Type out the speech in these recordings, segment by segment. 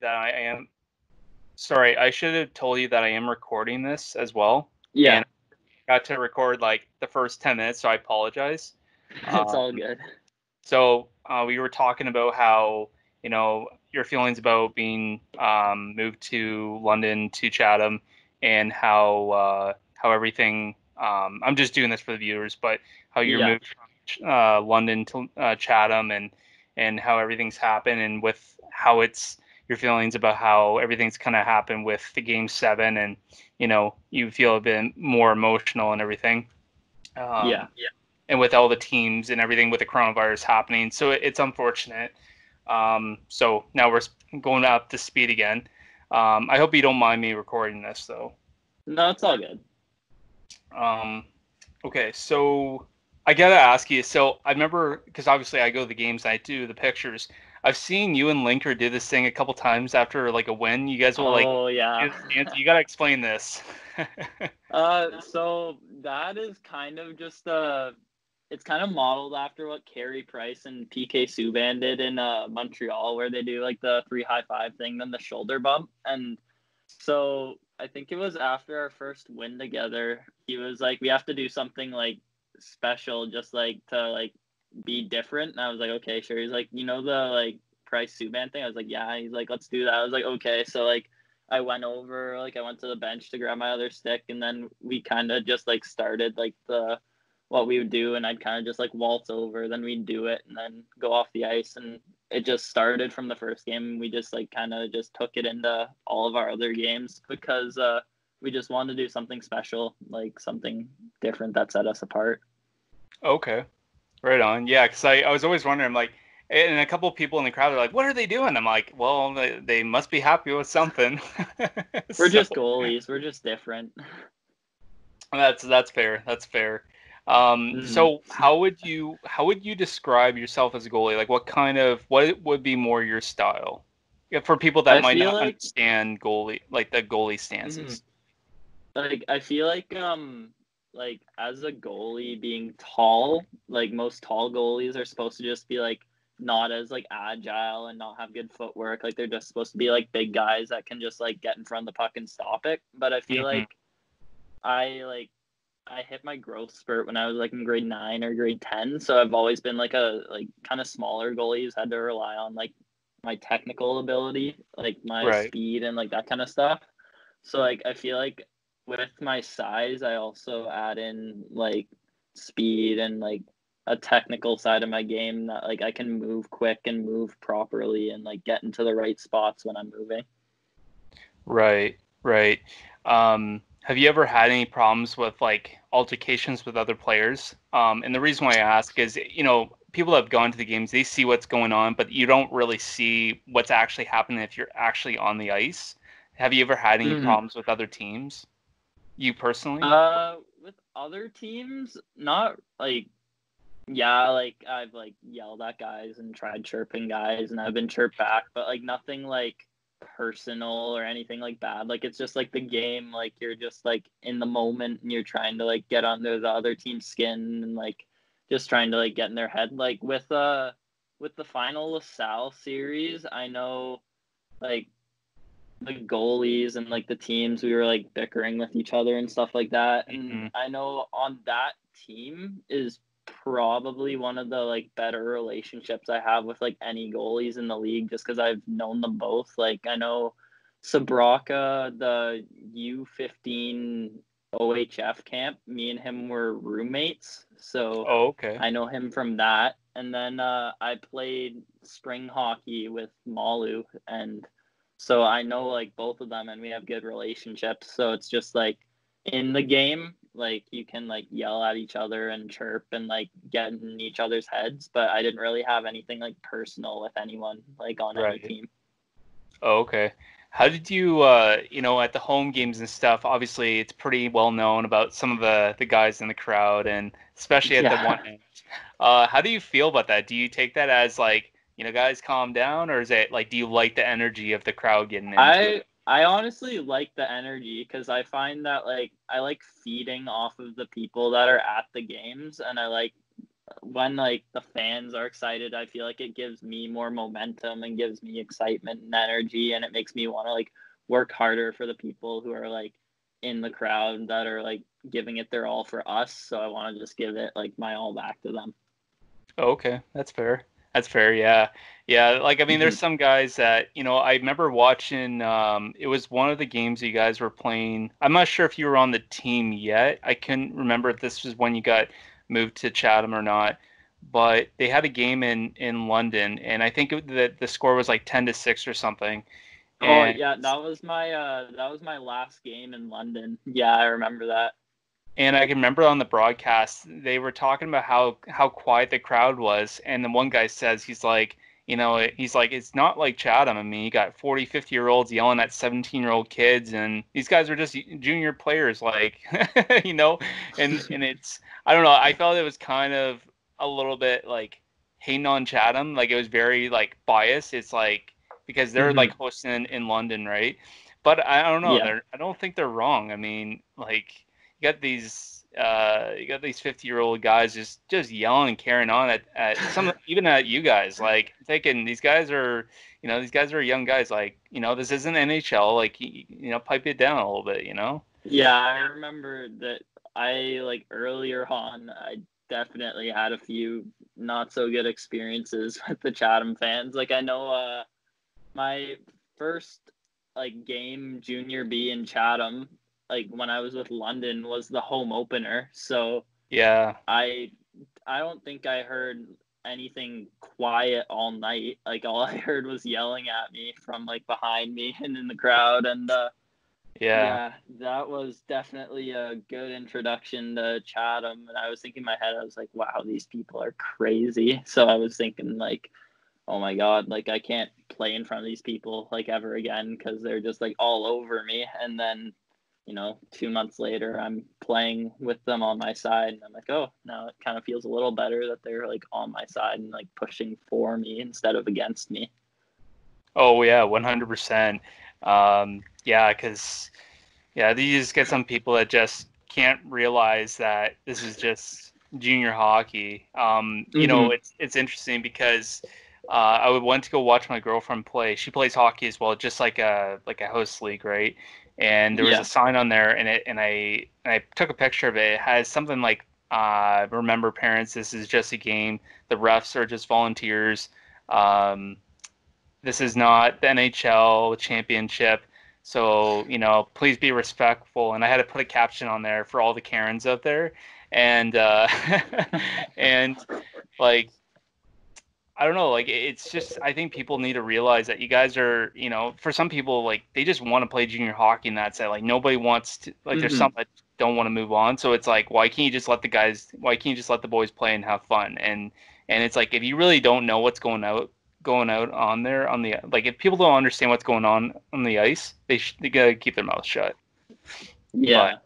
that I am. Sorry, I should have told you that I am recording this as well. Yeah, And I got to record like the first ten minutes, so I apologize. it's um, all good. So uh, we were talking about how you know your feelings about being um, moved to London to Chatham, and how uh, how everything. Um, I'm just doing this for the viewers, but how you're Yeah. moved from uh, London to uh, Chatham, and and how everything's happened, and with how it's your feelings about how everything's kind of happened with the game seven, and you know you feel a bit more emotional and everything. Um, yeah, yeah. and with all the teams and everything with the coronavirus happening. So it, it's unfortunate. Um, so now we're going up to speed again. Um, I hope you don't mind me recording this though. No, it's all good. Um, okay, so I gotta ask you. So I remember because obviously I go to the games and I do the pictures. I've seen you and Linker do this thing a couple times after like a win. You guys will like, oh yeah. You gotta explain this. Uh, so that is kind of just uh, it's kind of modeled after what Carey Price and PK Subban did in uh Montreal, where they do like the three high five thing, then the shoulder bump, and so I think it was after our first win together, he was like, we have to do something like special, just like to like be different, and I was like, okay, sure. He's like, you know the like Price Subban thing. I was like, yeah. He's like, let's do that. I was like, okay. So like. I went over, like I went to the bench to grab my other stick, and then we kind of just like started like the what we would do, and I'd kind of just like waltz over, then we'd do it, and then go off the ice, and it just started from the first game. We just like kind of just took it into all of our other games because uh, we just wanted to do something special, like something different that set us apart. Okay. Right on. Yeah, because I, I was always wondering, like, and a couple of people in the crowd are like, what are they doing? I'm like, well, they, they must be happy with something. We're just goalies. We're just different. That's that's fair. That's fair. Um, Mhm. so how would you how would you describe yourself as a goalie? Like, what kind of what would be more your style? For people that I might not like- understand goalie, like the goalie stances. like I feel like um like as a goalie being tall, like most tall goalies are supposed to just be like not as like agile and not have good footwork. Like they're just supposed to be like big guys that can just like get in front of the puck and stop it. But I feel Mhm. like I like I hit my growth spurt when I was like in grade nine or grade ten. So I've always been like a like kind of smaller goalie who's had to rely on like my technical ability, like my Right. speed and like that kind of stuff. So like I feel like with my size, I also add in like speed and like a technical side of my game that like I can move quick and move properly and like get into the right spots when I'm moving. Right, right. Um, have you ever had any problems with like altercations with other players? Um, and the reason why I ask is, you know, people that have gone to the games, they see what's going on, but you don't really see what's actually happening if you're actually on the ice. Have you ever had any Mhm. problems with other teams? You personally? Uh, with other teams, not like, yeah, like I've like yelled at guys and tried chirping guys, and I've been chirped back, but like nothing like personal or anything like bad. Like it's just like the game, like you're just like in the moment and you're trying to like get under the other team's skin and like just trying to like get in their head. Like with uh with the final LaSalle series, I know like the goalies and like the teams we were like bickering with each other and stuff like that and Mhm. i know on that team is probably one of the like better relationships i have with like any goalies in the league just because i've known them both like i know sabraka the u15 ohf camp me and him were roommates so oh, okay. I know him from that. And then uh, I played spring hockey with Malu. And so I know like both of them and we have good relationships. So it's just like in the game, like you can like yell at each other and chirp and like get in each other's heads. But I didn't really have anything like personal with anyone like on Right. any team. Oh, okay. How did you, uh, you know, at the home games and stuff? Obviously, it's pretty well known about some of the the guys in the crowd, and especially at the one end. Uh, how do you feel about that? Do you take that as like, you know, guys, calm down, or is it like, do you like the energy of the crowd getting into I it? I honestly like the energy because I find that like I like feeding off of the people that are at the games, and I like when like the fans are excited, I feel like it gives me more momentum and gives me excitement and energy, and it makes me want to like work harder for the people who are like in the crowd that are like giving it their all for us. So I want to just give it like my all back to them. Oh, okay, that's fair. That's fair. Yeah, yeah. Like I mean, there's mm-hmm. some guys that you know. I remember watching. Um, it was one of the games you guys were playing. I'm not sure if you were on the team yet. I couldn't remember if this was when you got moved to Chatham or not. But they had a game in in London, and I think that the score was like ten to six or something. Oh, and, oh yeah, that was my uh, that was my last game in London. Yeah, I remember that. And I can remember on the broadcast they were talking about how how quiet the crowd was, and then one guy says he's like, you know, he's like, it's not like Chatham. I mean, you got 40, 50 year olds yelling at 17 year old kids, and these guys are just junior players, like, you know, and and it's I don't know. I felt it was kind of a little bit like hating on Chatham. Like it was very like biased. It's like because they're mm-hmm. like hosting in, in, London, right? But I don't know. Yeah. I don't think they're wrong. I mean, like you got these uh, you got these 50 year old guys just just yelling and carrying on at, at some even at you guys like thinking these guys are you know these guys are young guys like you know this isn't nhl like you, you know pipe it down a little bit you know yeah i remember that I like earlier on, I definitely had a few not so good experiences with the Chatham fans. Like I know uh my first like game junior B in Chatham, like when I was with London was the home opener. So yeah. I I don't think I heard anything quiet all night. Like all I heard was yelling at me from like behind me and in the crowd and uh yeah. yeah, that was definitely a good introduction to Chatham. And I was thinking in my head, I was like, wow, these people are crazy. So I was thinking, like, oh my God, like, I can't play in front of these people, like, ever again because they're just, like, all over me. And then, you know, two months later, I'm playing with them on my side. And I'm like, oh, now it kind of feels a little better that they're, like, on my side and, like, pushing for me instead of against me. Oh, yeah, 100%. Um, yeah, because yeah, you just get some people that just can't realize that this is just junior hockey. Um, you mm-hmm. know, it's it's interesting because uh, I would want to go watch my girlfriend play. She plays hockey as well, just like a like a host league, right? And there was yeah. a sign on there, and it and I and I took a picture of it. It has something like, uh, "Remember, parents, this is just a game. The refs are just volunteers. Um, this is not the NHL championship." So, you know, please be respectful. And I had to put a caption on there for all the Karens out there. And, uh, and like, I don't know, like, it's just, I think people need to realize that you guys are, you know, for some people, like, they just want to play junior hockey and that's it. Like, nobody wants to, like, mm-hmm. there's some that don't want to move on. So it's like, why can't you just let the guys, why can't you just let the boys play and have fun? And, and it's like, if you really don't know what's going out, going out on there on the like if people don't understand what's going on on the ice, they sh- they gotta keep their mouth shut. Yeah. But,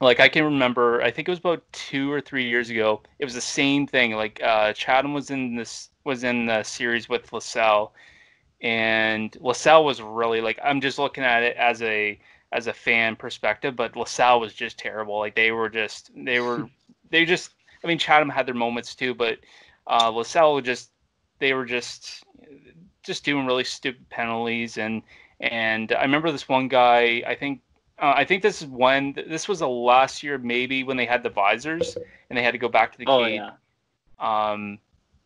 like I can remember, I think it was about two or three years ago. It was the same thing. Like uh, Chatham was in this was in the series with LaSalle, and LaSalle was really like I'm just looking at it as a as a fan perspective, but LaSalle was just terrible. Like they were just they were they just I mean Chatham had their moments too, but uh, LaSalle just they were just just doing really stupid penalties and and I remember this one guy I think uh, I think this is when this was the last year maybe when they had the visors and they had to go back to the oh. Yeah. Um,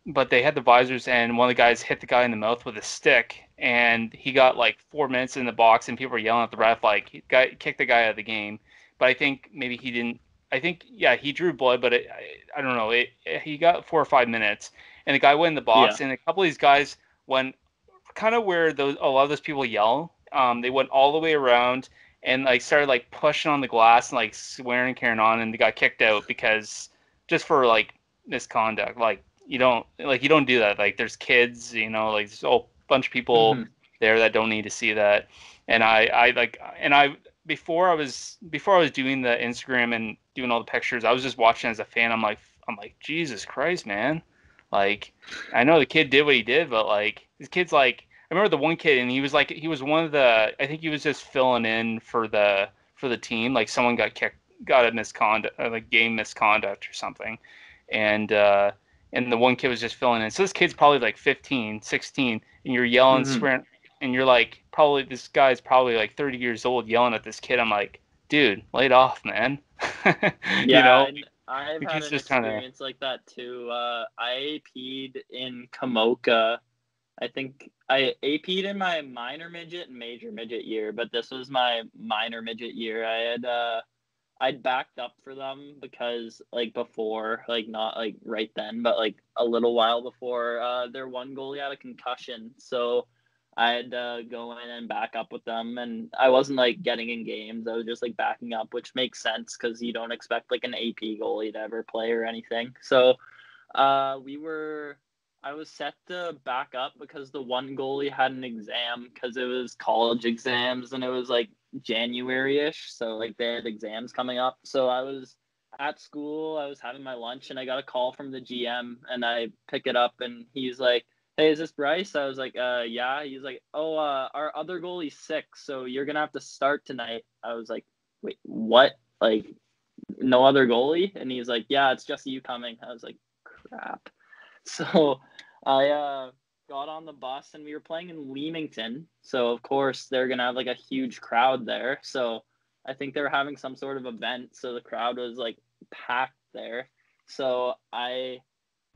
but they had the visors and one of the guys hit the guy in the mouth with a stick and he got like four minutes in the box and people were yelling at the ref like he got kicked the guy out of the game. But I think maybe he didn't. I think yeah he drew blood, but it, I, I don't know. It, he got four or five minutes and the guy went in the box, yeah. and a couple of these guys went kind of where those a lot of those people yell. Um, they went all the way around and like started like pushing on the glass and like swearing and carrying on, and they got kicked out because just for like misconduct. Like you don't like you don't do that. Like there's kids, you know, like there's a whole bunch of people mm-hmm. there that don't need to see that. And I I like and I before I was before I was doing the Instagram and doing all the pictures, I was just watching as a fan. I'm like I'm like Jesus Christ, man. Like, I know the kid did what he did, but like, this kid's like, I remember the one kid, and he was like, he was one of the, I think he was just filling in for the for the team. Like, someone got kicked, got a misconduct, uh, like game misconduct or something, and uh, and the one kid was just filling in. So this kid's probably like 15, 16, and you're yelling, mm-hmm. sprint, and you're like, probably this guy's probably like 30 years old yelling at this kid. I'm like, dude, laid off, man. yeah, you know? I've had an experience kinda... like that too. Uh, I AP'd in Komoka. I think I AP'd in my minor midget and major midget year, but this was my minor midget year. I had uh, I'd backed up for them because like before, like not like right then, but like a little while before, uh, their one goalie had a concussion, so I had to go in and back up with them, and I wasn't like getting in games. I was just like backing up, which makes sense because you don't expect like an AP goalie to ever play or anything. So, uh, we were I was set to back up because the one goalie had an exam because it was college exams and it was like January ish. So like they had exams coming up. So I was at school, I was having my lunch and I got a call from the GM and I pick it up and he's like, Hey, is this Bryce? I was like, uh yeah. He's like, Oh, uh our other goalie's sick, so you're gonna have to start tonight. I was like, Wait, what? Like no other goalie? And he's like, Yeah, it's just you coming. I was like, crap. So I uh got on the bus and we were playing in Leamington. So of course they're gonna have like a huge crowd there. So I think they were having some sort of event. So the crowd was like packed there. So I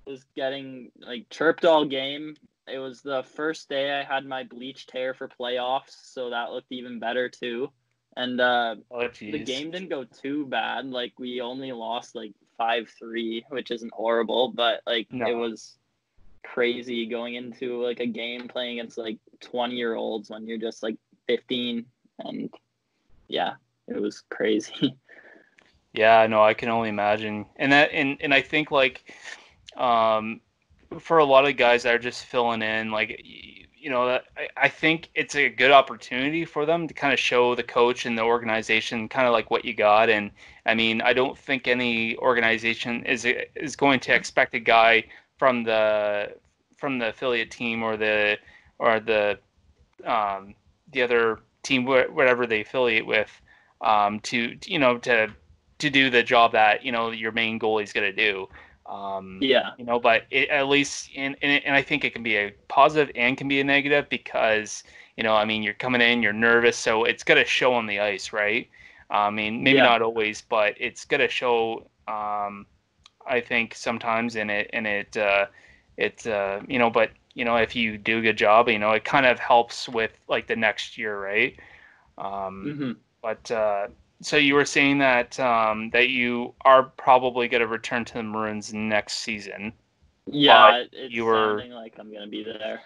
was getting like chirped all game. It was the first day I had my bleached hair for playoffs, so that looked even better too. And uh, oh, the game didn't go too bad. Like we only lost like five three, which isn't horrible, but like no. it was crazy going into like a game playing against like 20 year olds when you're just like 15 and yeah it was crazy yeah no i can only imagine and that and, and i think like um for a lot of guys that are just filling in like you know I, think it's a good opportunity for them to kind of show the coach and the organization kind of like what you got and i mean i don't think any organization is is going to expect a guy from the from the affiliate team or the or the um, the other team whatever they affiliate with um, to you know to to do the job that you know your main goalie is going to do. Um, yeah. You know, but it, at least and, and and I think it can be a positive and can be a negative because you know I mean you're coming in you're nervous so it's going to show on the ice right. I mean maybe yeah. not always but it's going to show. Um, I think sometimes in it and it uh, it uh, you know but you know if you do a good job you know it kind of helps with like the next year right um, mm-hmm. but uh, so you were saying that um, that you are probably going to return to the maroons next season. Yeah it's you were sounding like i'm going to be there.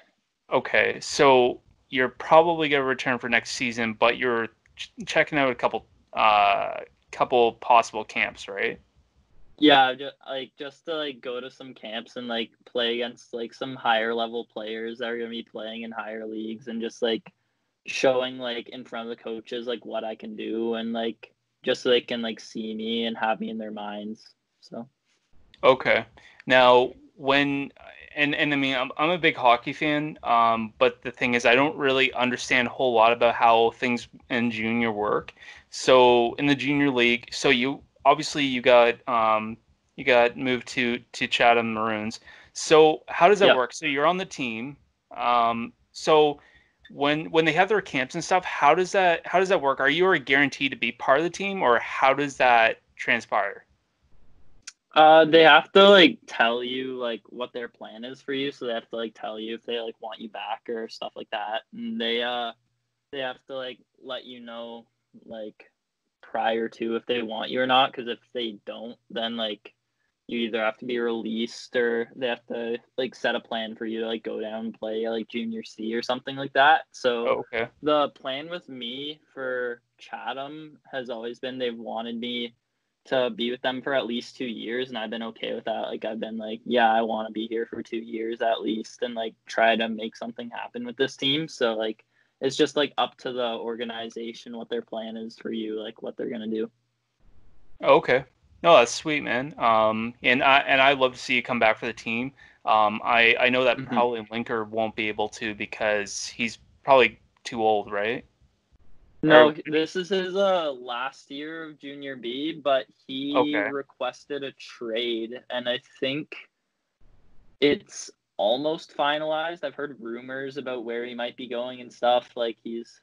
Okay so you're probably going to return for next season but you're ch- checking out a couple uh couple possible camps right? Yeah, just, like just to like go to some camps and like play against like some higher level players that are gonna be playing in higher leagues and just like showing like in front of the coaches like what I can do and like just so they can like see me and have me in their minds. So. Okay. Now when and and I mean I'm I'm a big hockey fan, um, but the thing is I don't really understand a whole lot about how things in junior work. So in the junior league, so you obviously you got um, you got moved to to Chatham Maroons. So how does that work? So you're on the team. Um, so when when they have their camps and stuff, how does that how does that work? Are you a guaranteed to be part of the team, or how does that transpire? Uh, they have to like tell you like what their plan is for you, so they have to like tell you if they like want you back or stuff like that, and they uh they have to like let you know like prior to if they want you or not. Because if they don't, then like you either have to be released or they have to like set a plan for you to like go down and play like junior C or something like that. So oh, okay. the plan with me for Chatham has always been they've wanted me to be with them for at least two years and I've been okay with that. Like I've been like, yeah, I want to be here for two years at least and like try to make something happen with this team. So like it's just like up to the organization what their plan is for you, like what they're gonna do. Oh, okay. No, that's sweet, man. Um, and I and I love to see you come back for the team. Um, I I know that mm-hmm. probably Linker won't be able to because he's probably too old, right? No, Or- this is his uh last year of junior B, but he Okay. requested a trade, and I think it's almost finalized. I've heard rumors about where he might be going and stuff. Like he's,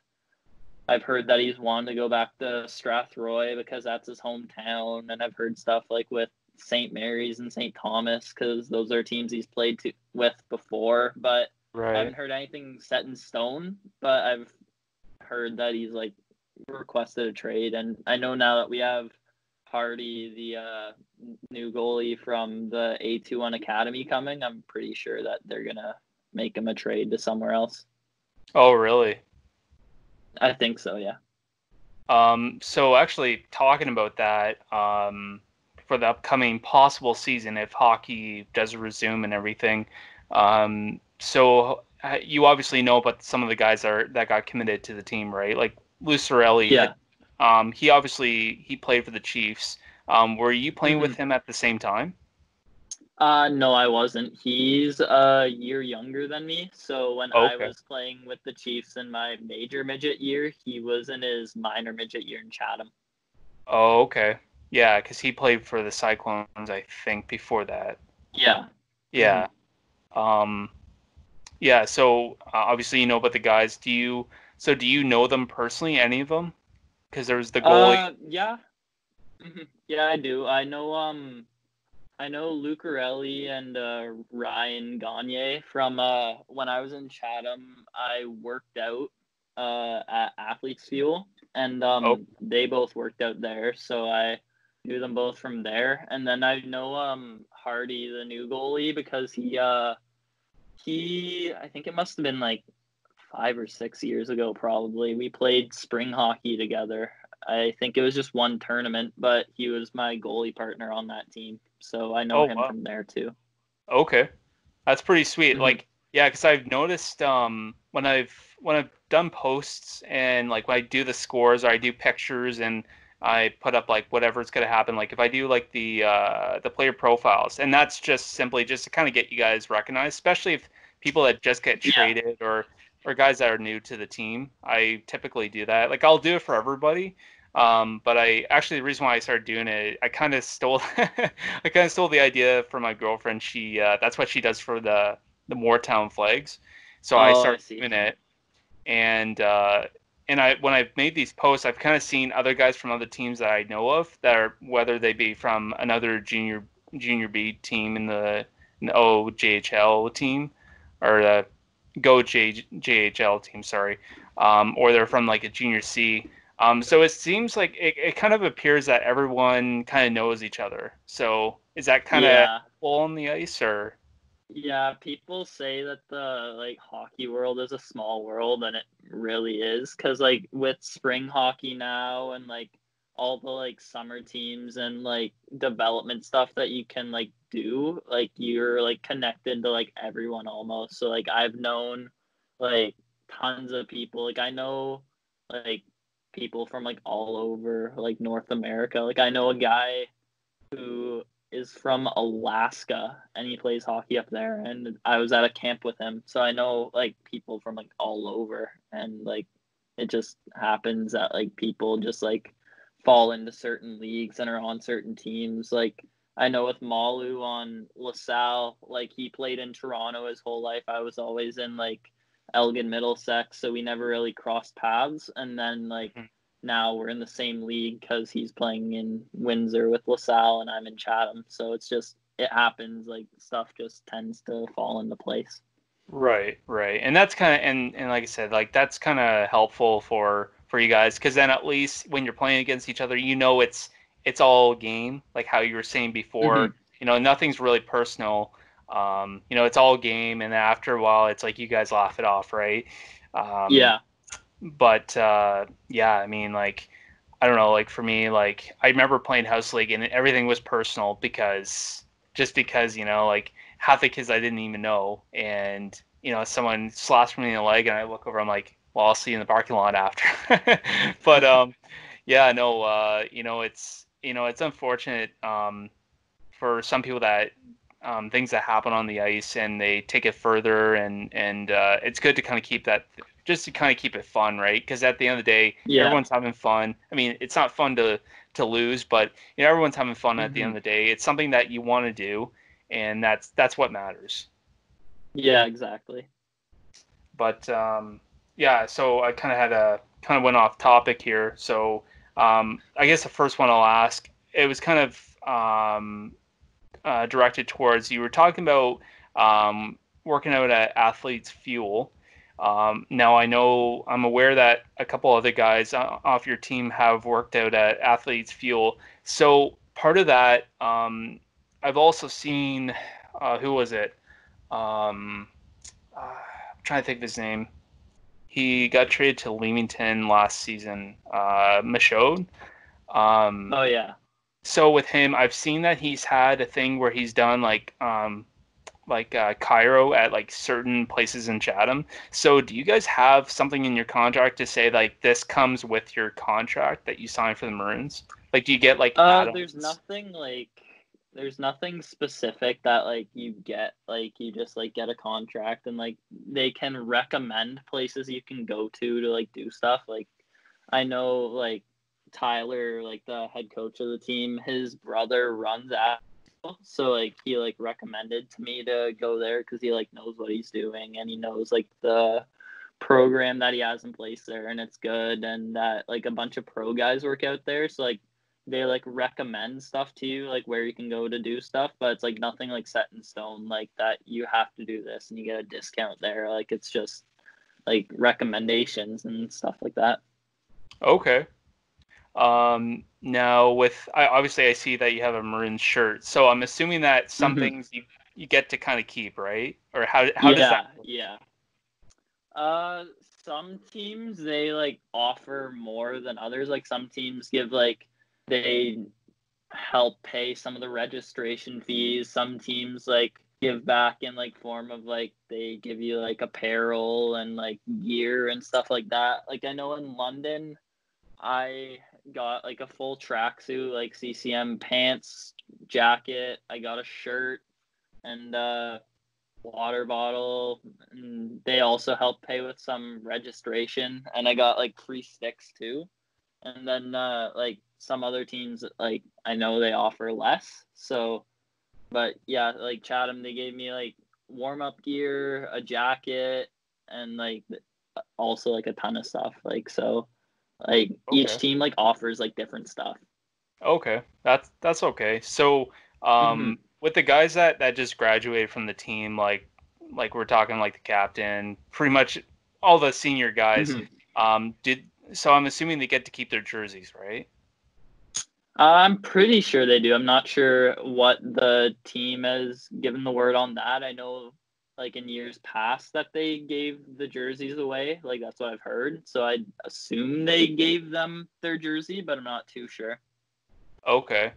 I've heard that he's wanted to go back to Strathroy because that's his hometown, and I've heard stuff like with St. Mary's and St. Thomas because those are teams he's played to, with before. But I haven't heard anything set in stone, but I've heard that he's like requested a trade, and I know now that we have Hardy, the uh, new goalie from the A two one academy coming. I'm pretty sure that they're gonna make him a trade to somewhere else. Oh, really? I think so. Yeah. Um, so actually talking about that, um, for the upcoming possible season, if hockey does resume and everything, um, so uh, you obviously know about some of the guys that are that got committed to the team, right? Like Lucarelli. Yeah. Um, he obviously he played for the Chiefs. Um, were you playing with him at the same time? Uh, no, I wasn't. He's a year younger than me. So when I was playing with the Chiefs in my major midget year, he was in his minor midget year in Chatham. Oh, okay. Yeah, because he played for the Cyclones, I think, before that. Yeah. Yeah. Um, yeah. So uh, obviously you know about the guys. Do you? So do you know them personally? Any of them? Because there was the goalie. Uh, yeah. Mhm. Yeah, I do. I know um I know Lucarelli and uh, Ryan Gagne from uh, when I was in Chatham. I worked out uh, at Athletes Fuel, and um, Oh. they both worked out there. So I knew them both from there. And then I know um, Hardy, the new goalie, because he uh, he I think it must have been like five or six years ago, probably. We played spring hockey together. I think it was just one tournament, but he was my goalie partner on that team. So I know Oh, him wow. from there too. Okay, that's pretty sweet. Mhm. Like, yeah, because I've noticed um when I've when I've done posts and like when I do the scores or I do pictures and I put up like whatever's gonna happen. Like if I do like the uh the player profiles, and that's just simply just to kind of get you guys recognized, especially if people that just get Yeah. traded or or guys that are new to the team. I typically do that. Like I'll do it for everybody. Um, but I actually the reason why I started doing it, I kind of stole, I kind of stole the idea from my girlfriend. She uh, that's what she does for the the Mooretown flags. So I Oh, I started see. doing it, and uh, and I when I've made these posts, I've kind of seen other guys from other teams that I know of that are whether they be from another junior junior B team in the, in the OJHL team or the Go J, JHL team, sorry, um, or they're from like a junior C. Um, so it seems like it, it kind of appears that everyone kind of knows each other. So is that kind of yeah. full on the ice or? Yeah, people say that the like hockey world is a small world and it really is cuz like with spring hockey now and like all the like summer teams and like development stuff that you can like do, like you're like connected to like everyone almost. So like I've known like tons of people. Like I know like people from like all over like North America. Like I know a guy who is from Alaska and he plays hockey up there and I was at a camp with him. So I know like people from like all over and like it just happens that like people just like fall into certain leagues and are on certain teams. Like I know with Malu on LaSalle, like he played in Toronto his whole life. I was always in like Elgin Middlesex, so we never really crossed paths. And then like Mhm. now we're in the same league because he's playing in Windsor with LaSalle and I'm in Chatham. So it's just it happens. Like stuff just tends to fall into place. Right, right, and that's kind of and and like I said, like that's kind of helpful for for you guys because then at least when you're playing against each other, you know it's it's all game, like how you were saying before. Mhm. You know, nothing's really personal. Um, you know, it's all game, and after a while, it's like you guys laugh it off, right? Um, yeah. but uh, yeah, I mean, like, I don't know, like for me, like I remember playing house league and everything was personal because just because you know, like half the kids I didn't even know, and you know, someone slaps me in the leg, and I look over, I'm like, well, I'll see you in the parking lot after. but um, yeah, no, uh, you know, it's you know, it's unfortunate um, for some people that um, things that happen on the ice and they take it further, and and uh, it's good to kind of keep that just to kind of keep it fun, right? Because at the end of the day, Yeah. everyone's having fun. I mean, it's not fun to to lose, but you know, everyone's having fun at the Mm-hmm. end of the day. It's something that you want to do, and that's that's what matters. Yeah, exactly. But um, yeah, so I kind of had a kind of went off topic here. So um, I guess the first one I'll ask, it was kind of um, uh, directed towards you were talking about um, working out at Athletes Fuel. Um, now I know I'm aware that a couple other guys off your team have worked out at Athletes Fuel. So part of that, um, I've also seen uh, who was it? Um, uh, I'm trying to think of his name. He got traded to Leamington last season. Uh, Michaud. Um, Oh yeah. So with him, I've seen that he's had a thing where he's done like um, like uh, chiro at like certain places in Chatham. So do you guys have something in your contract to say like this comes with your contract that you sign for the Maroons? Like, do you get like? Uh, there's nothing like there's nothing specific that like you get like you just like get a contract and like they can recommend places you can go to to like do stuff like i know like tyler like the head coach of the team his brother runs at so like he like recommended to me to go there because he like knows what he's doing and he knows like the program that he has in place there and it's good and that like a bunch of pro guys work out there. So like they like recommend stuff to you like where you can go to do stuff but it's like nothing like set in stone like that you have to do this and you get a discount there. Like it's just like recommendations and stuff like that. Okay. Um, now with I, obviously I see that you have a maroon shirt, so I'm assuming that some Mhm. things you you get to kind of keep, right? Or how how yeah does that? work? yeah uh some teams they like offer more than others like some teams give like they help pay some of the registration fees some teams like give back in like form of like they give you like apparel and like gear and stuff like that like i know in london i got like a full tracksuit like ccm pants jacket i got a shirt and uh water bottle and they also help pay with some registration and i got like free sticks too. And then uh like some other teams like i know they offer less so but yeah like chatham they gave me like warm up gear a jacket and like also like a ton of stuff like so like each team like offers like different stuff Okay, that's that's okay. So, um, with the guys that that just graduated from the team, like like we're talking like the captain, pretty much all the senior guys. Mhm. Um, did so? I'm assuming they get to keep their jerseys, right? I'm pretty sure they do. I'm not sure what the team has given the word on that. I know, like in years past, that they gave the jerseys away. Like that's what I've heard. So I assume they gave them their jersey, but I'm not too sure. Okay.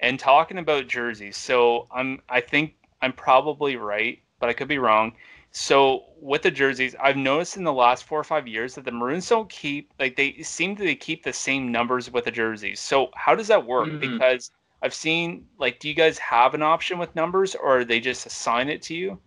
And talking about jerseys, so I'm I think I'm probably right, but I could be wrong. So with the jerseys, I've noticed in the last four or five years that the Maroons don't keep like they seem to keep the same numbers with the jerseys. So how does that work? Mhm. Because I've seen like, do you guys have an option with numbers, or they just assign it to you?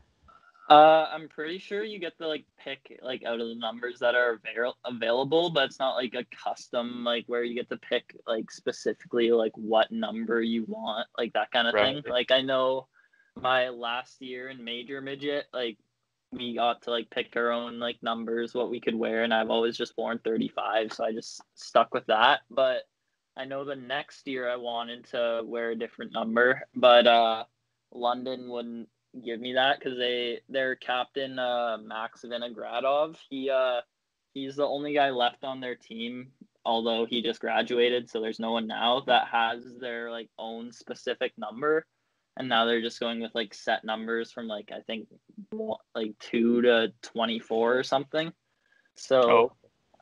Uh, I'm pretty sure you get to like pick like out of the numbers that are avail- available, but it's not like a custom like where you get to pick like specifically like what number you want, like that kind of Right. thing. Like I know my last year in major midget, like we got to like pick our own like numbers what we could wear, and I've always just worn 35, so I just stuck with that. But I know the next year I wanted to wear a different number, but uh, London wouldn't give me that because they their captain uh Max Vinogradov he uh he's the only guy left on their team although he just graduated so there's no one now that has their like own specific number and now they're just going with like set numbers from like I think like 2 to 24 or something so Oh.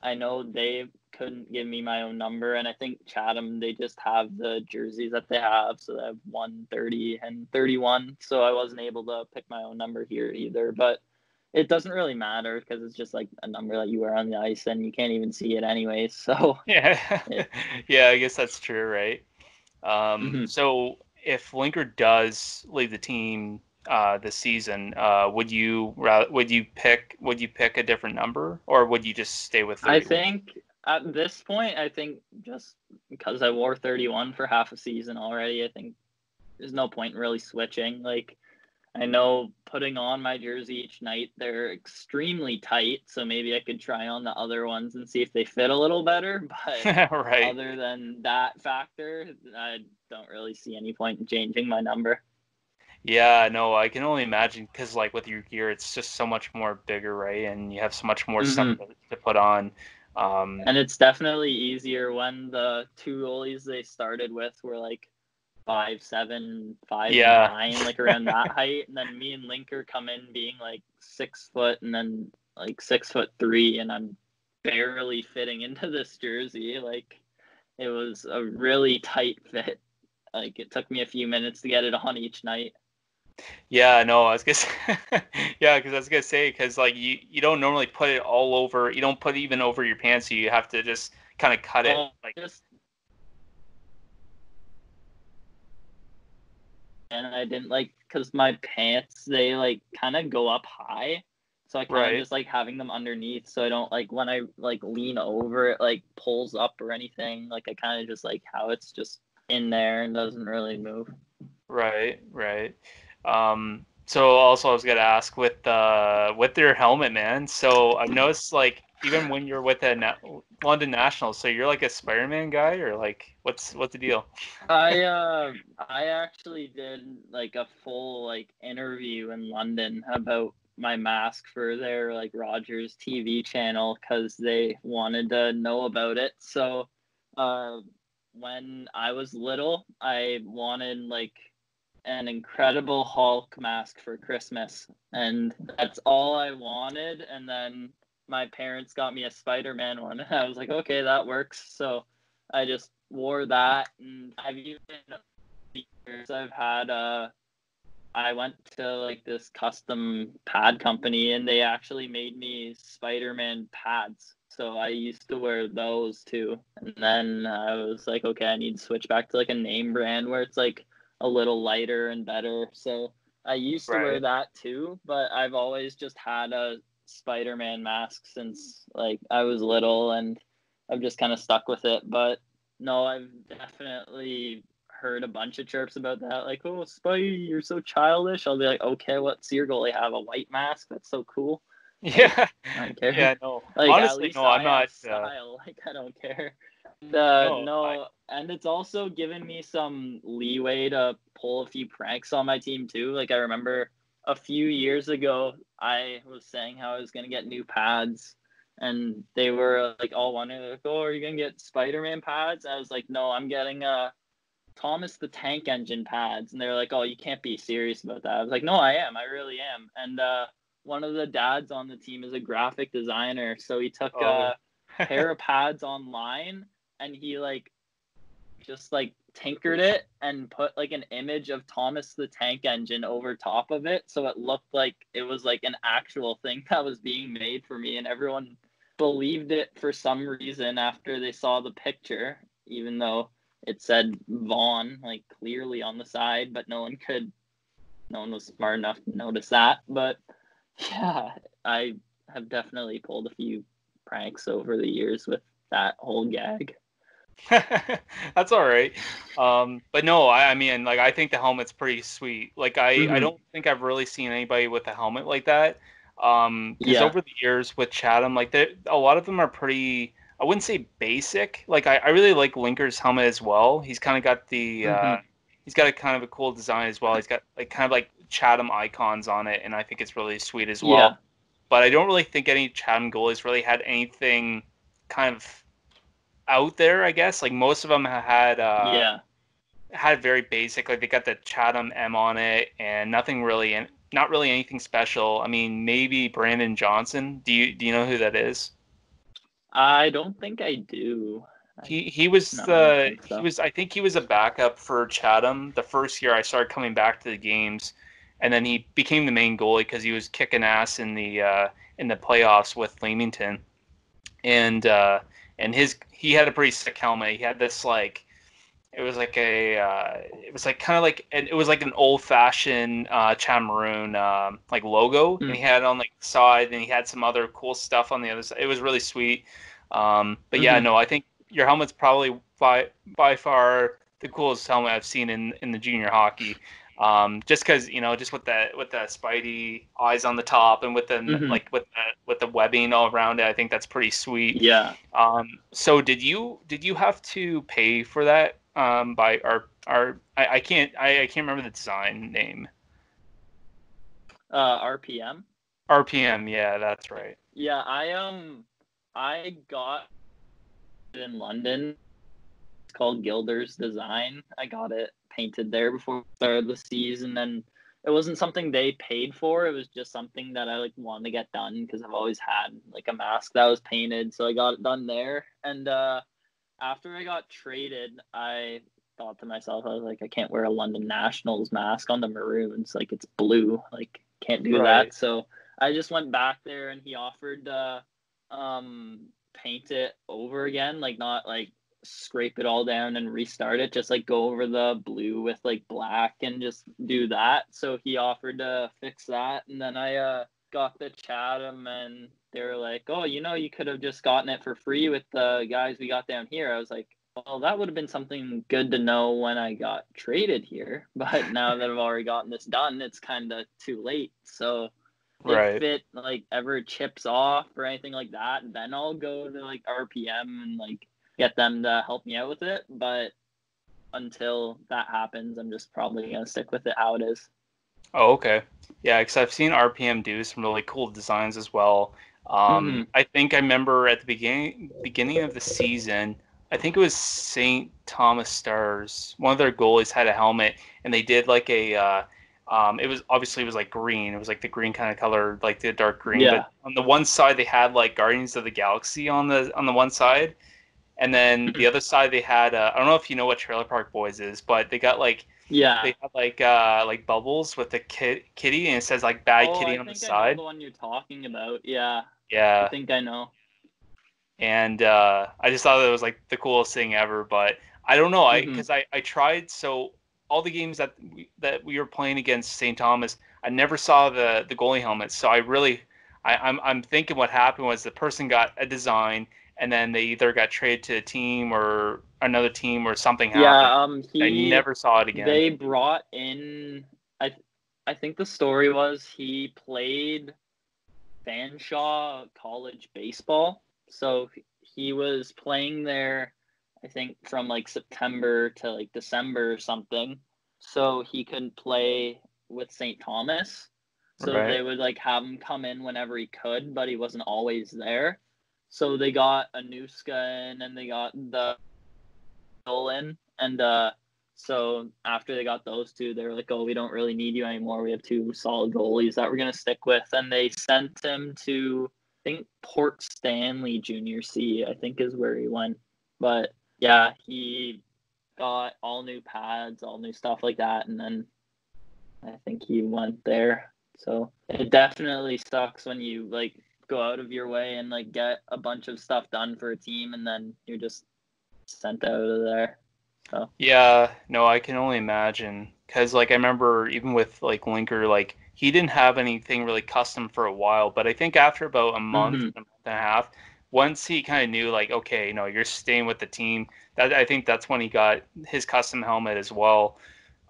I know they couldn't give me my own number, and I think Chatham they just have the jerseys that they have, so they have one thirty and thirty one. So I wasn't able to pick my own number here either, but it doesn't really matter because it's just like a number that you wear on the ice, and you can't even see it anyways. So Yeah, Yeah. yeah, I guess that's true, right? Um, Mhm. So if Linker does leave the team, uh, this season, uh, would you would you pick would you pick a different number or would you just stay with? 31? I think at this point, I think just because I wore 31 for half a season already, I think there's no point in really switching. Like I know putting on my jersey each night, they're extremely tight. So maybe I could try on the other ones and see if they fit a little better. But right. other than that factor, I don't really see any point in changing my number. Yeah, no, I can only imagine because like with your gear, it's just so much more bigger, right? And you have so much more mm-hmm. stuff to, to put on. Um, and it's definitely easier when the two goalies they started with were like five seven, five yeah. nine, like around that height. And then me and Linker come in being like six foot and then like six foot three, and I'm barely fitting into this jersey. Like it was a really tight fit. Like it took me a few minutes to get it on each night. Yeah, no, I was gonna say, yeah, because I was gonna say because like you you don't normally put it all over. You don't put it even over your pants. So you have to just kind of cut well, it like just and I didn't like because my pants they like kind of go up high, so I kind of right. just like having them underneath so I don't like when I like lean over it like pulls up or anything. Like I kind of just like how it's just in there and doesn't really move. Right, right. Um, so also I was gonna ask with uh with your helmet, man. So I've noticed like even when you're with the Na- London Nationals, so you're like a Spider-Man guy, or like what's what's the deal? I uh I actually did like a full like interview in London about my mask for their like Rogers TV channel because they wanted to know about it. So, uh, when I was little, I wanted like an incredible Hulk mask for Christmas, and that's all I wanted. And then my parents got me a Spider-Man one. And I was like, okay, that works. So I just wore that, and I've even years I've had uh I went to like this custom pad company and they actually made me Spider-Man pads. So I used to wear those too. And then I was like, okay, I need to switch back to like a name brand where it's like a little lighter and better. So I used to wear that too, but I've always just had a Spider-Man mask since like I was little, and I've just kind of stuck with it. But no, I've definitely heard a bunch of chirps about that, like, "Oh, Spidey, you're so childish." I'll be like, "Okay, what's your goalie have? A white mask? That's so cool." Yeah. I don't care. Yeah. No. Like, Honestly, no. I'm not. Uh, style. Uh... Like I don't care. The, no, no I... and it's also given me some leeway to pull a few pranks on my team too. Like I remember a few years ago, I was saying how I was gonna get new pads, and they were like all wondering, like, "Oh, are you gonna get Spider-Man pads?" I was like, "No, I'm getting a uh, Thomas the Tank Engine pads," and they're like, "Oh, you can't be serious about that." I was like, "No, I am. I really am." And uh, one of the dads on the team is a graphic designer, so he took oh. a pair of pads online and he like just like tinkered it and put like an image of Thomas the Tank Engine over top of it so it looked like it was like an actual thing that was being made for me and everyone believed it for some reason after they saw the picture even though it said Vaughn like clearly on the side but no one could no one was smart enough to notice that. But yeah I have definitely pulled a few pranks over the years with that whole gag That's all right. Um, but no, I, I, mean, like, I think the helmet's pretty sweet. Like, I, mm-hmm. I don't think I've really seen anybody with a helmet like that. Um, because yeah. over the years with Chatham, like, a lot of them are pretty. I wouldn't say basic. Like, I, I really like Linker's helmet as well. He's kind of got the. Uh, mm-hmm. Uh, he's got a kind of a cool design as well. He's got like kind of like Chatham icons on it, and I think it's really sweet as well. Yeah. But I don't really think any Chatham goalies really had anything kind of out there, I guess. Like most of them had uh, yeah had very basic. Like they got the Chatham M on it, and nothing really, and not really anything special. I mean, maybe Brandon Johnson. Do you do you know who that is? I don't think I do. He he was no, the so. he was I think he was a backup for Chatham the first year I started coming back to the games, and then he became the main goalie because he was kicking ass in the uh, in the playoffs with Leamington, and uh, and his he had a pretty sick helmet. He had this like it was like a uh, it was like kind of like it was like an old fashioned uh, Chamaroon um, like logo, mm. and he had it on like the side, and he had some other cool stuff on the other side. It was really sweet. Um, but mm-hmm. yeah, no, I think your helmet's probably by by far the coolest helmet I've seen in in the junior hockey. Um, just because you know, just with the with the Spidey eyes on the top and with the mm-hmm. like with the with the webbing all around it, I think that's pretty sweet. Yeah. Um, so did you did you have to pay for that um, by our our I, I can't I, I can't remember the design name. Uh, RPM. RPM, yeah, that's right. Yeah, I um I got it in London. It's called Gilder's Design. I got it painted there before the start of the season, and it wasn't something they paid for. It was just something that I like wanted to get done because I've always had like a mask that was painted, so I got it done there. And uh, after I got traded, I thought to myself, I was like, I can't wear a London Nationals mask on the Maroons. Like it's blue. Like can't do right. that. So I just went back there and he offered uh um paint it over again, like not like scrape it all down and restart it, just like go over the blue with like black and just do that. So he offered to fix that and then I uh got the Chatham and they were like, Oh, you know, you could have just gotten it for free with the guys we got down here. I was like, Well, that would have been something good to know when I got traded here. But now that I've already gotten this done, it's kinda too late. So right. if it like ever chips off or anything like that, then I'll go to like RPM and like get them to help me out with it. But until that happens, I'm just probably gonna stick with it how it is. Oh, okay. Yeah, because I've seen RPM do some really cool designs as well. Um, mm-hmm. I think I remember at the beginning beginning of the season, I think it was St. Thomas Stars. One of their goalies had a helmet, and they did like a uh, um, it was obviously it was like green. It was like the green kind of color, like the dark green. Yeah. But on the one side they had like Guardians of the Galaxy on the on the one side, and then the other side they had uh, I don't know if you know what Trailer Park Boys is, but they got like yeah they had like uh like bubbles with the ki- kitty and it says like bad oh, kitty I on the side. the one you're talking about. Yeah. Yeah. I think I know. And uh, I just thought it was like the coolest thing ever, but I don't know, I because mm-hmm. I, I tried so all the games that we, that we were playing against St. Thomas, I never saw the the goalie helmets. So I really, I, I'm I'm thinking what happened was the person got a design and then they either got traded to a team or another team or something happened. Yeah, um, he, I never saw it again. They brought in, I, I think the story was he played Fanshawe College baseball, so he was playing there I think from like September to like December or something. So he could play with St. Thomas. So right. they would like have him come in whenever he could, but he wasn't always there. So they got a Nuska in and they got the in and uh so after they got those two, they were like, "Oh, we don't really need you anymore. We have two solid goalies that we're gonna stick with." And they sent him to, I think Port Stanley Junior C, I think is where he went. But yeah, he got all new pads, all new stuff like that, and then I think he went there. So it definitely sucks when you like go out of your way and like get a bunch of stuff done for a team and then you're just sent out of there. So Yeah, no, I can only imagine cuz like I remember even with like Linker like he didn't have anything really custom for a while, but I think after about a month, mm-hmm. a month and a half, once he kind of knew like okay, you know, you're staying with the team, that I think that's when he got his custom helmet as well.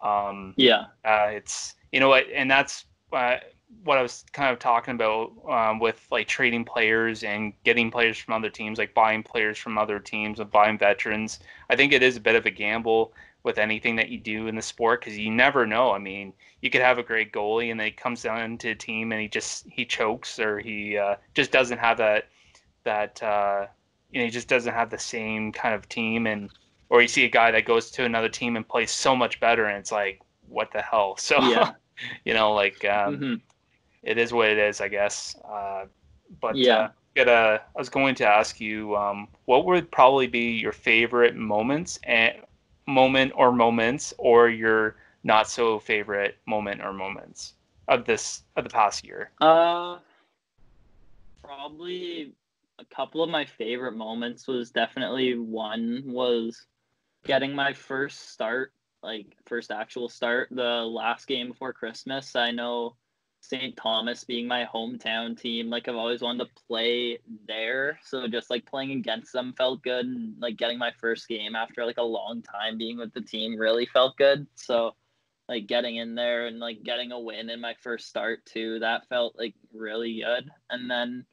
Um, yeah, uh, it's you know what, and that's uh, what I was kind of talking about um, with like trading players and getting players from other teams, like buying players from other teams and buying veterans. I think it is a bit of a gamble with anything that you do in the sport because you never know. I mean, you could have a great goalie and then he comes down to a team and he just he chokes or he uh, just doesn't have that that uh, you know he just doesn't have the same kind of team and or you see a guy that goes to another team and plays so much better and it's like what the hell so yeah. you know like um, mm-hmm. It is what it is i guess. Uh, but yeah. uh, get I was going to ask you um, what would probably be your favorite moments and moment or moments or your not so favorite moment or moments of this of the past year? Uh probably a couple of my favorite moments was definitely one was getting my first start, like first actual start, the last game before Christmas. I know St. Thomas being my hometown team, like I've always wanted to play there. So just like playing against them felt good and like getting my first game after like a long time being with the team really felt good. So like getting in there and like getting a win in my first start too, that felt like really good. And then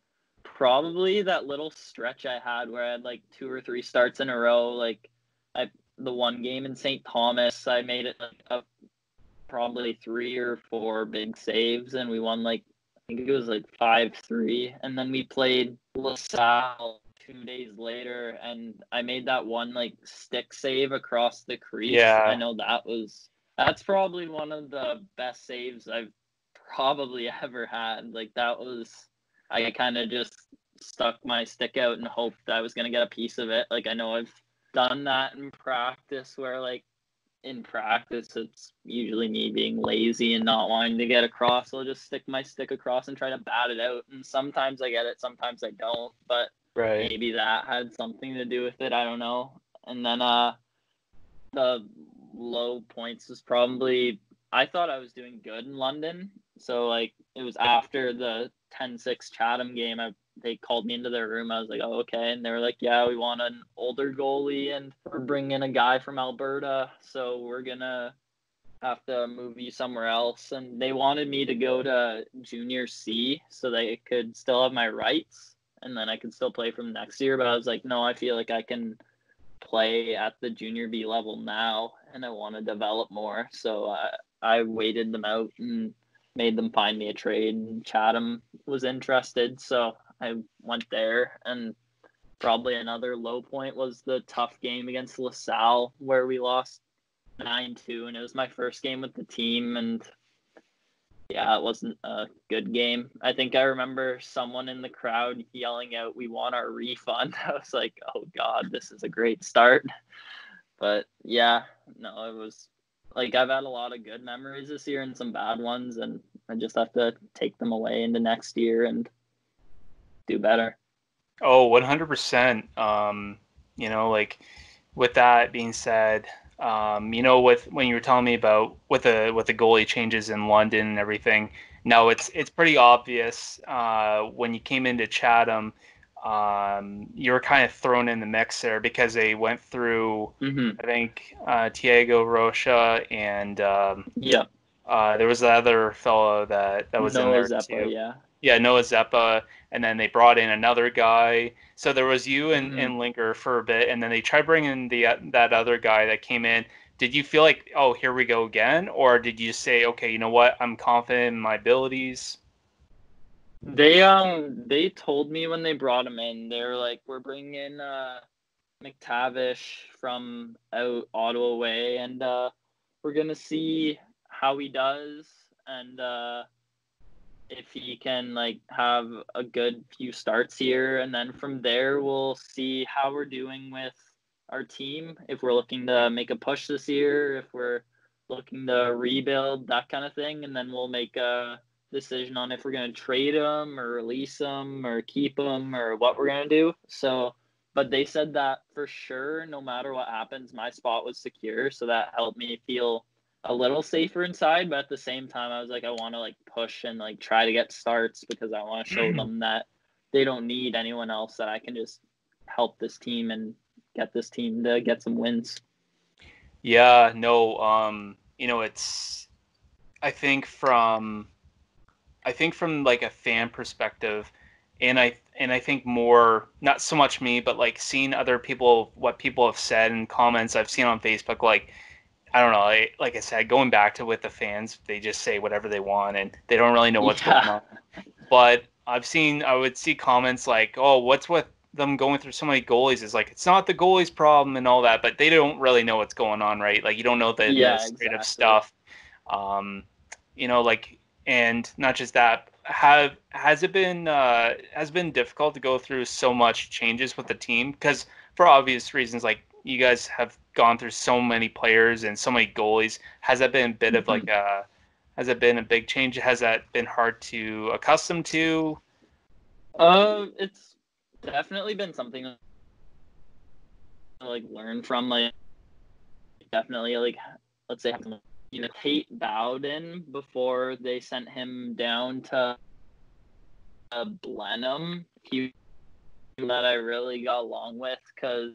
probably that little stretch I had where I had like two or three starts in a row, like I the one game in St. Thomas, I made it like a probably three or four big saves, and we won like I think it was like five three, and then we played LaSalle two days later, and I made that one like stick save across the crease. Yeah, I know that was that's probably one of the best saves I've probably ever had. Like that was I kind of just stuck my stick out and hoped I was gonna get a piece of it. Like I know I've done that in practice where like in practice, it's usually me being lazy and not wanting to get across. I'll just stick my stick across and try to bat it out. And sometimes I get it, sometimes I don't. But right. maybe that had something to do with it. I don't know. And then uh, the low points was probably I thought I was doing good in London. So like it was after the 10-6 Chatham game. I they called me into their room. I was like, oh, okay. And they were like, yeah, we want an older goalie and we're bringing a guy from Alberta. So we're going to have to move you somewhere else. And they wanted me to go to junior C so they could still have my rights and then I could still play from next year. But I was like, no, I feel like I can play at the junior B level now and I want to develop more. So uh, I waited them out and made them find me a trade. And Chatham was interested. So I went there, and probably another low point was the tough game against LaSalle where we lost nine two, and it was my first game with the team, and yeah, it wasn't a good game. I think I remember someone in the crowd yelling out, "We want our refund." I was like, "Oh God, this is a great start." But yeah, no, it was like I've had a lot of good memories this year and some bad ones, and I just have to take them away into next year and do better. Oh, 100%. Um, you know, like with that being said, um, you know, with when you were telling me about with the with the goalie changes in London and everything, no, it's it's pretty obvious uh, when you came into Chatham, um, you were kind of thrown in the mix there because they went through, mm-hmm. I think, uh, Tiago Rocha and um, yeah, uh, there was the other fellow that that was Noah in there Zeppa, too. Yeah, yeah, Noah Zeppa, and then they brought in another guy. So there was you and, mm-hmm. and Linker for a bit, and then they tried bringing the that other guy that came in. Did you feel like, oh, here we go again, or did you say, okay, you know what, I'm confident in my abilities? They um they told me when they brought him in, they were like, we're bringing in uh, McTavish from out Ottawa way, and uh, we're gonna see how he does, and uh, if he can like have a good few starts here and then from there we'll see how we're doing with our team. If we're looking to make a push this year if we're looking to rebuild that kind of thing and then we'll make a decision on if we're going to trade them or release them or keep them or what we're going to do. So but they said that for sure no matter what happens my spot was secure so that helped me feel a little safer inside, but at the same time, I was like, I want to like push and like try to get starts because I want to show mm. them that they don't need anyone else. That I can just help this team and get this team to get some wins. Yeah, no, um, you know, it's I think from I think from like a fan perspective, and I and I think more not so much me, but like seeing other people what people have said and comments I've seen on Facebook, like I don't know. I, like I said, going back to with the fans, they just say whatever they want and they don't really know what's yeah. going on. But I've seen, I would see comments like, "Oh, what's with them going through so many goalies?" Is like it's not the goalie's problem and all that, but they don't really know what's going on, right? Like you don't know the yeah, administrative exactly. stuff. Um, you know, like and not just that. Have has it been uh, has been difficult to go through so much changes with the team because for obvious reasons, like you guys have gone through so many players and so many goalies. Has that been a bit mm-hmm. of like a has it been a big change? Has that been hard to accustom to? Uh, it's definitely been something like learn from. Like definitely like let's say you know Tate Bowden before they sent him down to uh, Blenheim. He that I really got along with because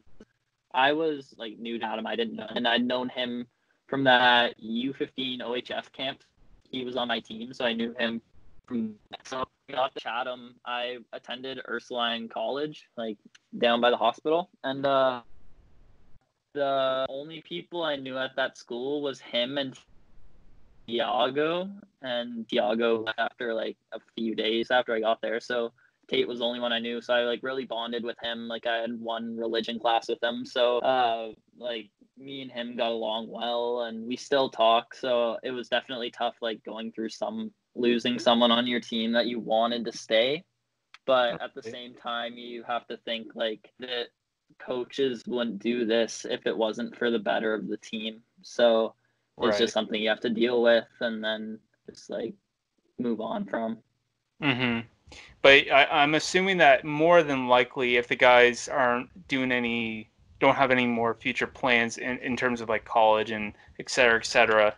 I was like new to him. I didn't know, and I'd known him from that U15 OHF camp. He was on my team, so I knew him from. So got to Chatham. I attended Ursuline College, like down by the hospital, and uh, the only people I knew at that school was him and Tiago, and Tiago left after like a few days after I got there. So Tate was the only one I knew, so I like really bonded with him. Like I had one religion class with him, so uh, like me and him got along well, and we still talk. So it was definitely tough, like going through some losing someone on your team that you wanted to stay, but at the same time, you have to think like that coaches wouldn't do this if it wasn't for the better of the team. So it's right. just something you have to deal with, and then just like move on from. Mm-hmm. But I, am assuming that more than likely, if the guys aren't doing any, don't have any more future plans in, in terms of like college and et cetera, et cetera,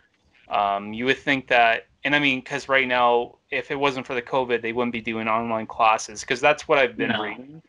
um, you would think that, and I mean, because right now, if it wasn't for the COVID, they wouldn't be doing online classes because that's what I've been no. reading.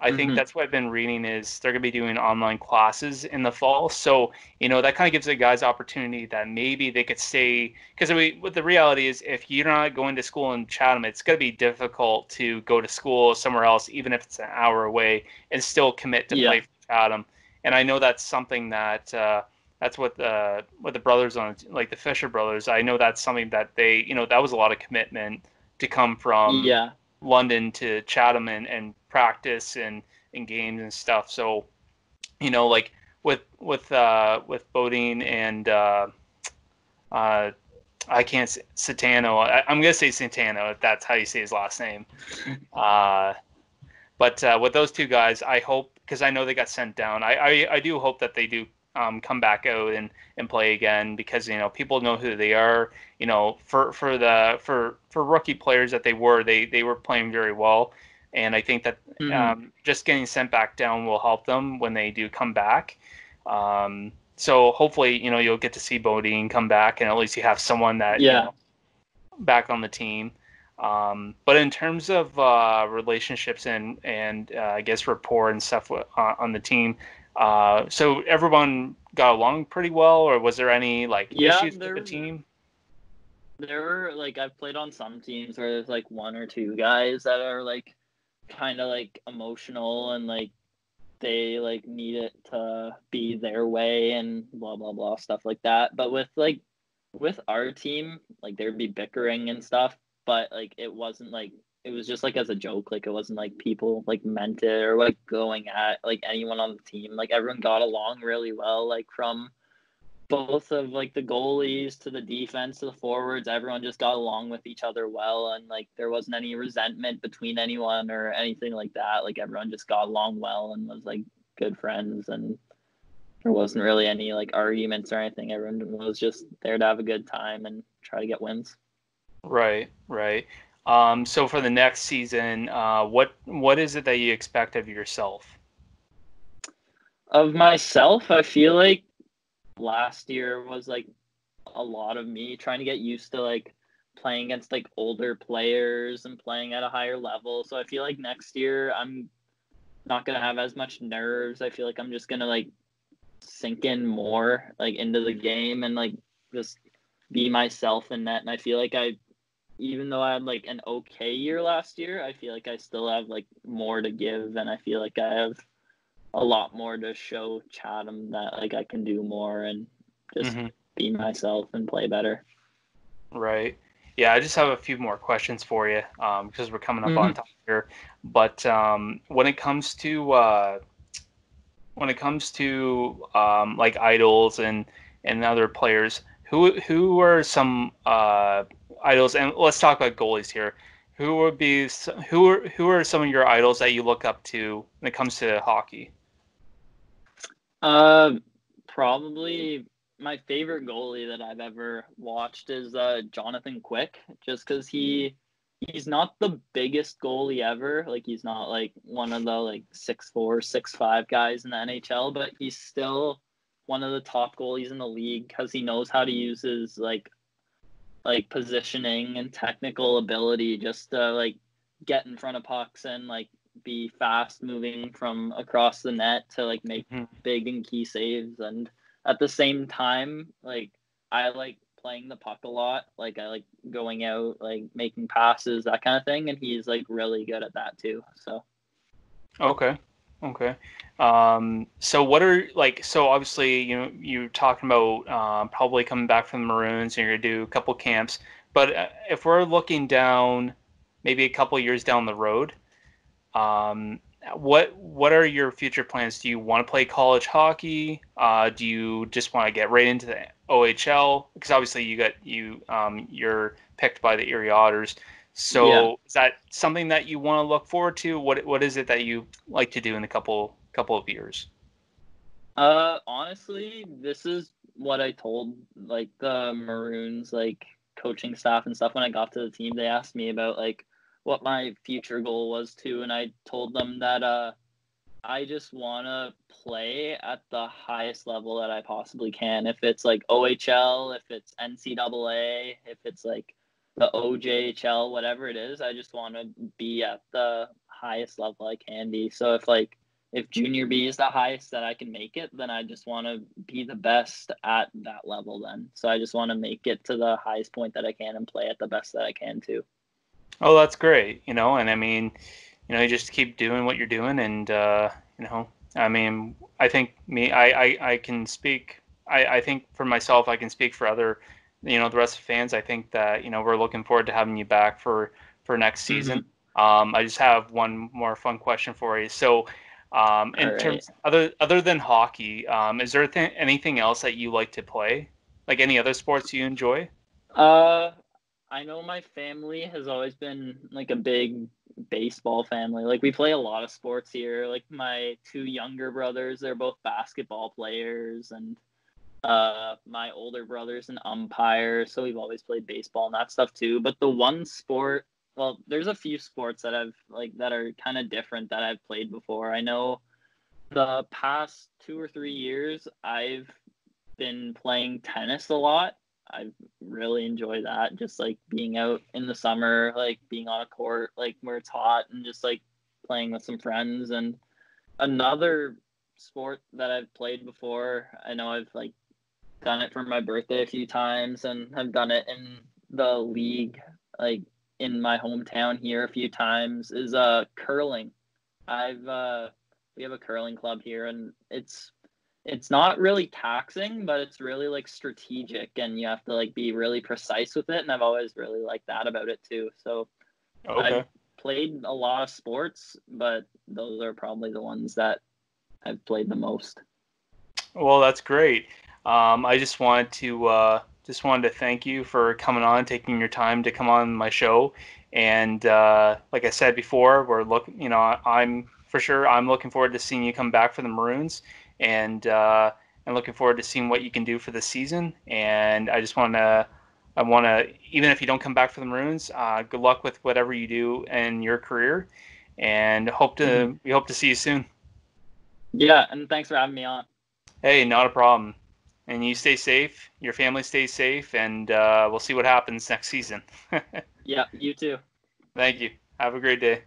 I mm-hmm. think that's what I've been reading is they're going to be doing online classes in the fall. So, you know, that kind of gives the guys opportunity that maybe they could stay because I mean, what the reality is if you're not going to school in Chatham, it's going to be difficult to go to school somewhere else, even if it's an hour away and still commit to yeah. play for Chatham. And I know that's something that, uh, that's what the what the brothers on like the Fisher brothers. I know that's something that they you know that was a lot of commitment to come from yeah. London to Chatham and, and practice and, and games and stuff. So, you know, like with with uh, with Bodine and uh, uh, I can't say Satano. I, am gonna say Santano if that's how you say his last name. Uh, but uh, with those two guys, I hope because I know they got sent down. I, I, I do hope that they do um, come back out and, and play again because you know people know who they are. You know, for for the for for rookie players that they were, they they were playing very well and I think that mm-hmm. um, just getting sent back down will help them when they do come back. Um, so hopefully, you know, you'll get to see Bodine come back, and at least you have someone that yeah you know, back on the team. Um, but in terms of uh, relationships and and uh, I guess rapport and stuff uh, on the team, uh, so everyone got along pretty well, or was there any like yeah, issues there, with the team? There were like I've played on some teams where there's like one or two guys that are like kind of like emotional and like they like need it to be their way and blah blah blah stuff like that. But with like with our team, like there'd be bickering and stuff, but like it wasn't like it was just like as a joke. Like it wasn't like people like meant it or like going at like anyone on the team. Like everyone got along really well. Like from both of like the goalies to the defense to the forwards everyone just got along with each other well and like there wasn't any resentment between anyone or anything like that like everyone just got along well and was like good friends and there wasn't really any like arguments or anything everyone was just there to have a good time and try to get wins right right um so for the next season uh what what is it that you expect of yourself of myself i feel like last year was like a lot of me trying to get used to like playing against like older players and playing at a higher level. So I feel like next year I'm not gonna have as much nerves. I feel like I'm just gonna like sink in more like into the game and like just be myself in that. And I feel like I even though I had like an okay year last year, I feel like I still have like more to give and I feel like I have a lot more to show Chatham that like I can do more and just mm-hmm. be myself and play better. Right. Yeah, I just have a few more questions for you um, because we're coming up mm-hmm. on time here. But um, when it comes to uh, when it comes to um, like idols and and other players, who who are some uh, idols? And let's talk about goalies here. Who would be who are who are some of your idols that you look up to when it comes to hockey? Uh, probably my favorite goalie that I've ever watched is uh, Jonathan Quick, just because he he's not the biggest goalie ever. Like he's not like one of the like six four, six five guys in the NHL, but he's still one of the top goalies in the league because he knows how to use his like like positioning and technical ability just to like get in front of pucks and like be fast moving from across the net to like make mm-hmm. big and key saves. And at the same time like I like playing the puck a lot. Like I like going out like making passes that kind of thing. And he's like really good at that too so. Okay okay um so what are like so obviously you know you're talking about uh, probably coming back from the maroons and you're gonna do a couple camps but uh, if we're looking down maybe a couple years down the road um, what what are your future plans? Do you want to play college hockey? Uh, do you just want to get right into the OHL? Because obviously you got you um, you're picked by the Erie Otters. So yeah. is that something that you want to look forward to? What what is it that you like to do in a couple couple of years? Uh, honestly, this is what I told like the Maroons like coaching staff and stuff when I got to the team. They asked me about like what my future goal was too, and I told them that uh, I just want to play at the highest level that I possibly can. If it's like OHL, if it's NCAA, if it's like the OJHL, whatever it is, I just want to be at the highest level I can be. So if like if junior B is the highest that I can make it, then I just want to be the best at that level then. So I just want to make it to the highest point that I can and play at the best that I can too. Oh, that's great. You know, and I mean, you know, you just keep doing what you're doing, and uh, you know, I mean, I think me, I, I, I can speak. I, I think for myself, I can speak for other, you know, the rest of the fans. I think that you know we're looking forward to having you back for for next mm-hmm. season. Mm-hmm. Um, I just have one more fun question for you. So, um, in right. terms other other than hockey, um, is there th- anything else that you like to play? Like any other sports you enjoy? Uh, I know my family has always been like a big baseball family. Like we play a lot of sports here. Like my two younger brothers, they're both basketball players and uh my older brother's an umpire, so we've always played baseball and that stuff too. But the one sport well, there's a few sports that I've like that are kind of different that I've played before. I know the past two or three years I've been playing tennis a lot I really enjoy that. Just like being out in the summer, like being on a court, like where it's hot, and just like playing with some friends. And another sport that I've played before, I know I've like done it for my birthday a few times, and I've done it in the league, like in my hometown here a few times. Is uh curling. I've uh we have a curling club here, and it's it's not really taxing, but it's really like strategic and you have to like be really precise with it. And I've always really liked that about it too. So okay. I've played a lot of sports, but those are probably the ones that I've played the most. Well, that's great. Um, I just wanted to uh, just wanted to thank you for coming on, taking your time to come on my show. And uh, like I said before, we're looking. You know, I'm for sure. I'm looking forward to seeing you come back for the Maroons and uh, I'm looking forward to seeing what you can do for the season. And I just want to, I want to, even if you don't come back for the Maroons, uh, good luck with whatever you do in your career, and hope to mm-hmm. we hope to see you soon. Yeah, and thanks for having me on. Hey, not a problem. And you stay safe. Your family stays safe, and uh, we'll see what happens next season. yeah, you too. Thank you. Have a great day.